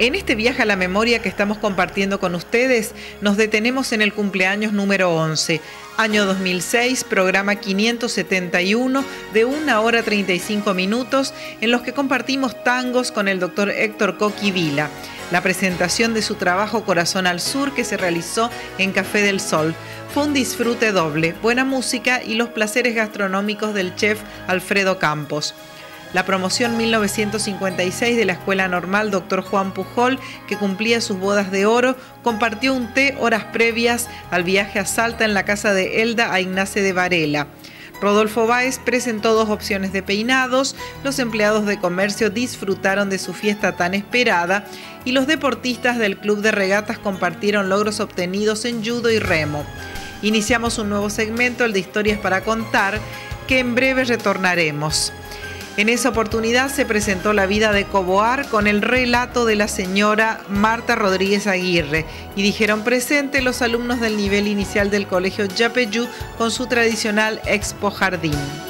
En este viaje a la memoria que estamos compartiendo con ustedes, nos detenemos en el cumpleaños número 11, año 2006, programa 571 de 1 hora 35 minutos, en los que compartimos tangos con el doctor Héctor Coqui Vila. La presentación de su trabajo Corazón al Sur que se realizó en Café del Sol. Fue un disfrute doble, buena música y los placeres gastronómicos del chef Alfredo Campos la promoción 1956 de la Escuela Normal Dr. Juan Pujol, que cumplía sus bodas de oro, compartió un té horas previas al viaje a Salta en la casa de Elda a Ignace de Varela. Rodolfo Báez presentó dos opciones de peinados, los empleados de comercio disfrutaron de su fiesta tan esperada y los deportistas del Club de Regatas compartieron logros obtenidos en judo y remo. Iniciamos un nuevo segmento, el de historias para contar, que en breve retornaremos. En esa oportunidad se presentó la vida de Coboar con el relato de la señora Marta Rodríguez Aguirre y dijeron presente los alumnos del nivel inicial del colegio Yapeyú con su tradicional Expo Jardín.